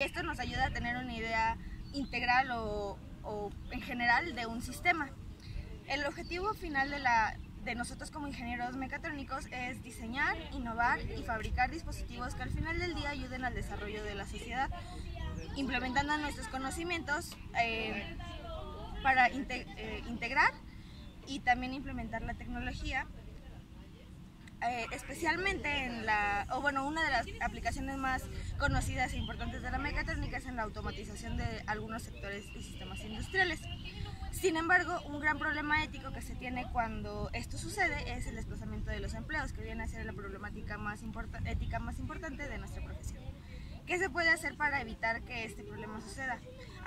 Esto nos ayuda a tener una idea integral o, en general de un sistema. El objetivo final de, la, de nosotros como ingenieros mecatrónicos es diseñar, innovar y fabricar dispositivos que al final del día ayuden al desarrollo de la sociedad, implementando nuestros conocimientos eh, para eh, integrar y también implementar la tecnología eh, especialmente en la, o bueno, una de las aplicaciones más conocidas e importantes de la mecatrónica es en la automatización de algunos sectores y sistemas industriales. Sin embargo, un gran problema ético que se tiene cuando esto sucede es el desplazamiento de los empleos, que viene a ser la problemática más ética más importante de nuestra profesión. ¿Qué se puede hacer para evitar que este problema suceda?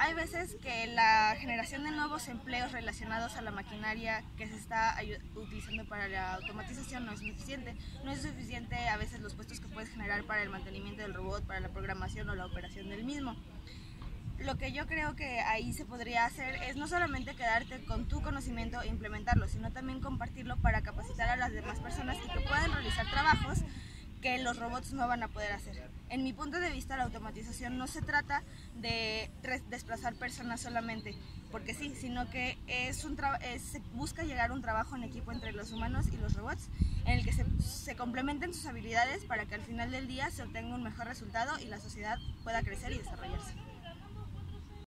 Hay veces que la generación de nuevos empleos relacionados a la maquinaria que se está utilizando para la automatización no es suficiente. No es suficiente a veces los puestos que puedes generar para el mantenimiento del robot, para la programación o la operación del mismo. Lo que yo creo que ahí se podría hacer es no solamente quedarte con tu conocimiento e implementarlo, sino también compartirlo para capacitar a las demás personas y que puedan realizar trabajos que los robots no van a poder hacer. En mi punto de vista, la automatización no se trata de desplazar personas solamente, porque sí, sino que es un se busca llegar a un trabajo en equipo entre los humanos y los robots, en el que se complementen sus habilidades para que al final del día se obtenga un mejor resultado y la sociedad pueda crecer y desarrollarse.